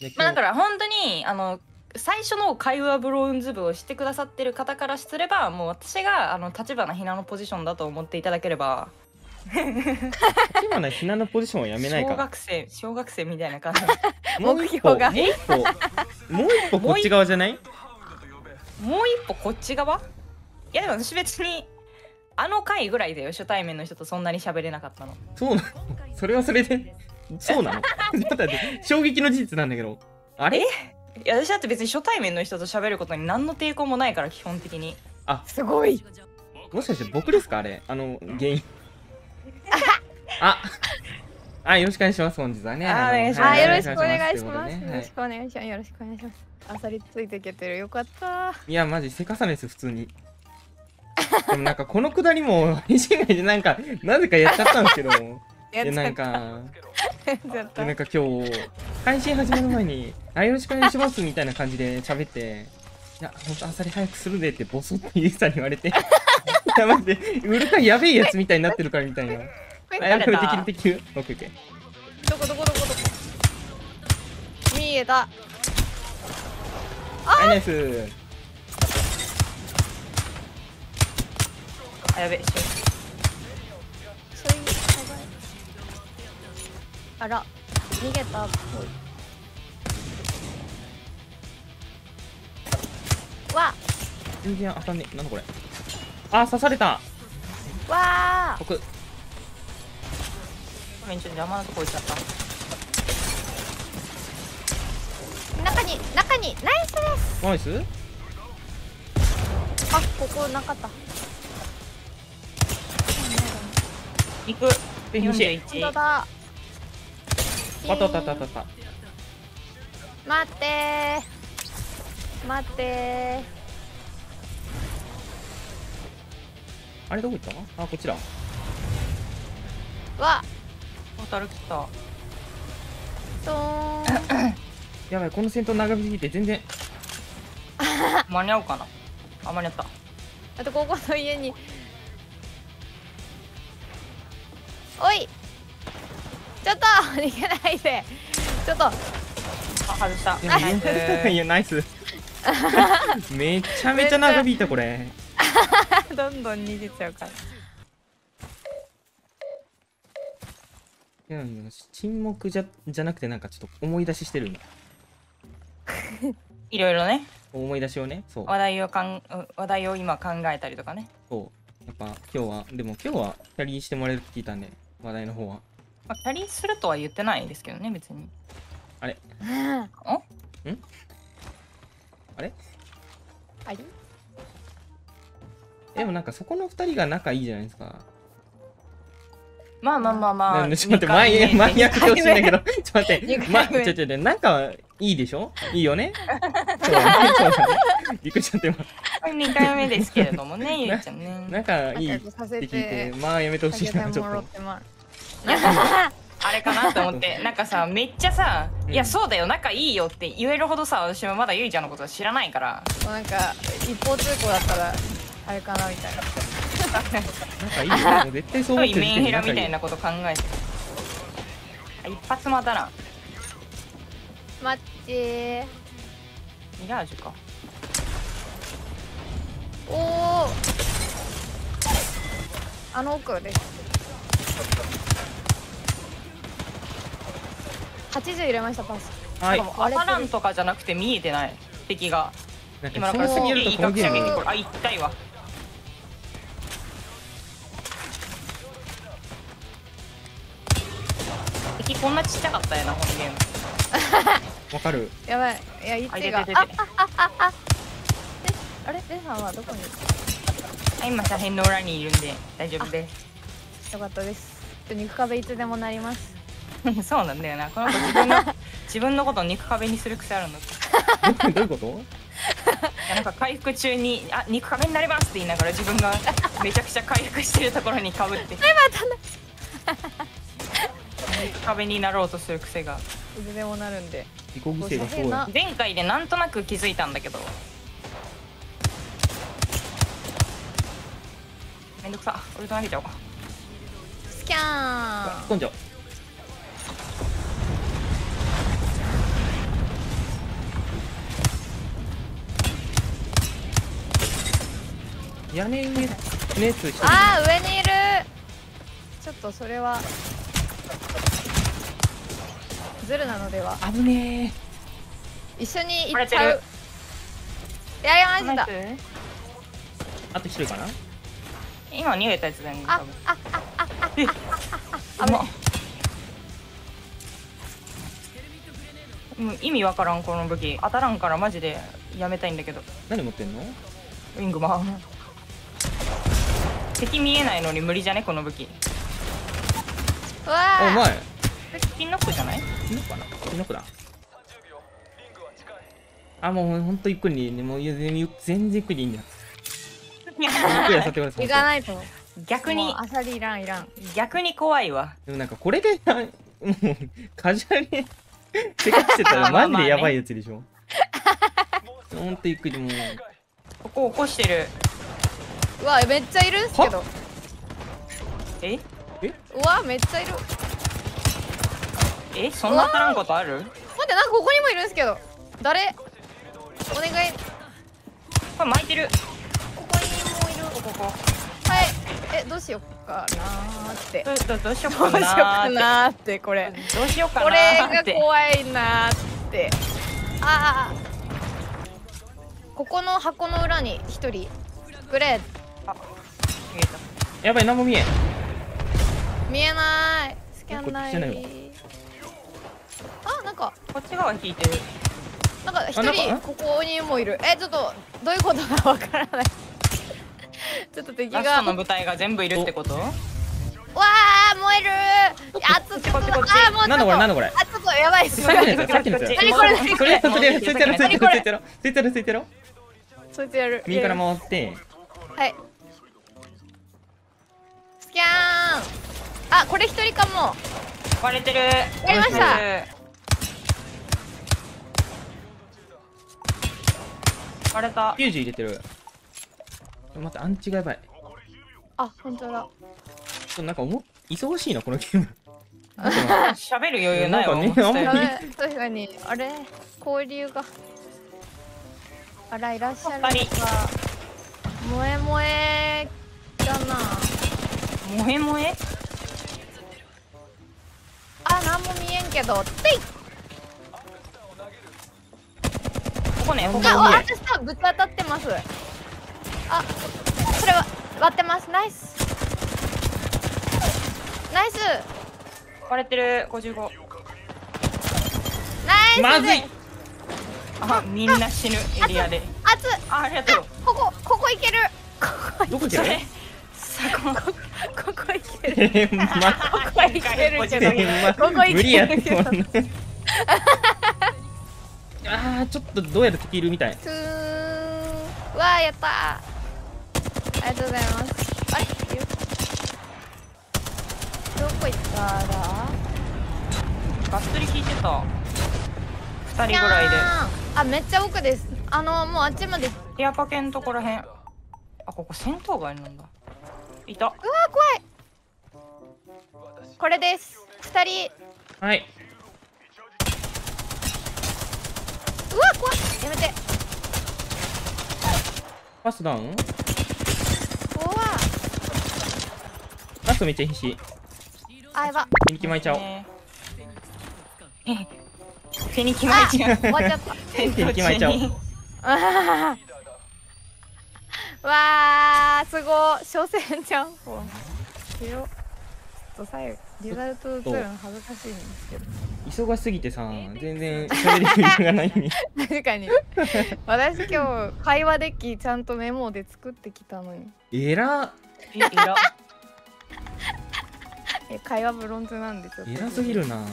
でまあだから本当にあの最初の会話ブローンズ部を知ってくださってる方からすればもう私があの立花ひなのポジションだと思っていただければ。今のひなのポジションはやめない小か学生小学生みたいな感じ。もう一歩目標が。もう一歩もう一歩こっち側じゃない？もう一歩こっち側？いやでも私別にあの回ぐらいだよ。初対面の人とそんなに喋れなかったの。そうなの？それはそれでそうなの？ちょっと待って衝撃の事実なんだけど。あれ？いや私だって別に初対面の人と喋ることに何の抵抗もないから基本的に。すごい。もしかして僕ですか？あれ？あの原因。ああ。よろしくお願いします本日はね。のあお願いします。あはよろしくお願いします。よろしくお願いします。よろしくお願いします。あさりついていけてる。よかった。いや、マジ、せかさないです、普通に。でもなんか、このくだりも、配信外でなんか、なぜかやっちゃったんですけど、で、なんか、やっちゃった でなんか今日、配信始まる前に、あ、よろしくお願いします、みたいな感じで喋って、いや、ほんと、あさり早くするでって、ボソってゆうさんに言われて、いや、マジで、うるかいやべえやつみたいになってるから、みたいな。あ、やべえ、できる、できる。オッケーオッケー。どこどこどこどこ？見えた。はい、ナイス。あやべしちょいあら逃げた。わ全然当たんねえ。なんだこれ。あ、刺された。わ僕、ごめんちょっと邪魔なとこ行っちゃった中に中にナイスです。ナイス？あここなかった。行くで、西へ。本当41だ。わったわったわったわった。待ってー。待ってー。あれどこ行った？あ、こっちだ。わホタル来た。と やばい、この戦闘長引すぎて全然。間に合うかな？あ間に合った。あとここの家に。おいちょっと逃げないでちょっとあ外したいや、ナイスいやナイス。めちゃめちゃ長引いた、これ。どんどん逃げちゃうからいや、沈黙じゃ、じゃなくて、なんかちょっと思い出ししてる今。いろいろね思い出しをね。そう。話題をかん話題を今考えたりとかね、そう。やっぱ、今日は、でも今日は、キャリーしてもらえるって聞いたんで、話題の方は。まあ、キャリーするとは言ってないですけどね別に。あれ？おあれ？ありでもなんかそこの二人が仲いいじゃないですか。まあまあまあまあちょっと待って、前、二回目。前役してほしいんだけど、ちょっと待って、ま、ちょちょちょ、仲はいいでしょ？いいよね？そう。びっくりしちゃって、今。2回目ですけれどもねゆうちゃんね。仲いいって聞いてて、まあやめてほしいな、ちょっと あれかなと思ってなんかさめっちゃさ「うん。いやそうだよ仲いいよ」って言えるほどさ私はまだゆいちゃんのことは知らないから。もうなんか一方通行だったらあれかなみたいな。仲いいよ。絶対そう思ってるメンヘラみたいな。なこと考えて。あ一発まだな待ってミラージュか。ーおおあの奥です80入れましたパス。はい。しか。もアパランとかじゃなくて見えてない。敵が。なん今だからすげえいいとこのゲーム学者にこれあ痛いわ敵こんなちっちゃかったよなこのゲーム。わかる。やばい。いや1あいてがあててて。あれ？レさんはどこに？あ今左辺の裏にいるんで大丈夫です。よかったです。肉壁いつでもなります そうなんだよな。この子自分の 自分のことを肉壁にする癖あるんだってどういうこと？いやなんか回復中に「あ肉壁になります」って言いながら自分がめちゃくちゃ回復してるところにかぶって。肉壁になろうとする癖が。いつでもなるんで。自己犠牲がすごい。な。前回でなんとなく気づいたんだけど。めんどくさ。俺と投げちゃおう。かスキャーン根性。屋根上のやつ一人あー上にいる。ちょっとそれは。ズルなのでは。危ね一緒に行っちゃう。やりましたえあと一人かな？今逃げたやつだよねあ多分。ああえあうまっもう意味わからんこの武器。当たらんからマジでやめたいんだけど。何持ってんの？ウィングマン敵見えないのに無理じゃね？この武器。うわー。あうまいピンノックじゃない？キノコかな？キノコだ。あもうほんとゆっくりねもう全然ゆっくりでいいんだよゆっくりやさってください行かないと。逆にあさりいらんいらん。逆に怖いわ。でもなんかこれでなもうカジュアルに せかしてたらマジでやばいやつでしょ？ほんとゆっくりもう。ここ起こしてるうわめっちゃいるんすけど。え？うわめっちゃいる。え？そんな当たらんことある？待ってなんかここにもいるんすけど。誰？お願い。これ巻いてる。ここにもいるここ。ここはい。えどうしようかなーって。どどどうしようどうしようかなかーってこれ。どうしようかこなれがーって。怖いなーって。ああここの箱の裏に一人。グレー。見えた。やばい何も見えん。見えない。スキャンない。あなんか。こっち側引いてる。なんか一人ここにもいる。えちょっとどういうことかわからない。ちょっと敵ラがストの部隊が全部いるってこと？わあ燃える。あちょっとこっちこっち。あもうなんだこれなんだこれ？あちょっとやばいっす。さっきのやつさっきのやつ何これ何それそれついてるついてるついてるついてるついてるついてる。そいつやる右から回ってはいスキャン。あこれ一人かも。割れてる。やりました。割れた。90入れてる。待ってアンチがやばい。あ本当だ。ちょっとなんか思っ忙しいなこのゲーム。喋る余裕ないわなんかね思って。たより。確かに。あれ交流が。あらいらっしゃる。のか二萌え萌え萌え萌えあなんも見えんけどていここねここあ私とぶち当たってます。あそれは割ってます。ナイス。ナイス。割れてる。55ナイス。まずい。あみんな死ぬエリアで。熱っあありがとう。ここここいける。ここどこ行ける？そこここいける。えーまここいけるけど。ここ行ける無理やってこんなあーちょっとどうやら敵いるみたい？わあやったー。ありがとうございます。あれよどこ行ったら？がっつり効いてた。2人ぐらいで。あめっちゃ奥です。あのもうあっちまで。うわティアパケんとこらへん。あここ戦闘外なんだいたー怖い。これです。二人。はい。うわ怖い。やめて。パスダウン？怖い。ラストめっちゃ必死。あやば。手に決まいちゃおう。ねえ手に決まいちゃう。終わっちゃった。戦手に決まいちゃおう わーすご。い初戦じゃん。ほん。ちょっと最後。リザルト映るの恥ずかしいんですけど忙しすぎてさ、全然喋る余裕がないのに。確かに。私今日会話デッキちゃんとメモで作ってきたのに。えら、えいらえ会話ブロンズなんでちょっと。偉すぎるな。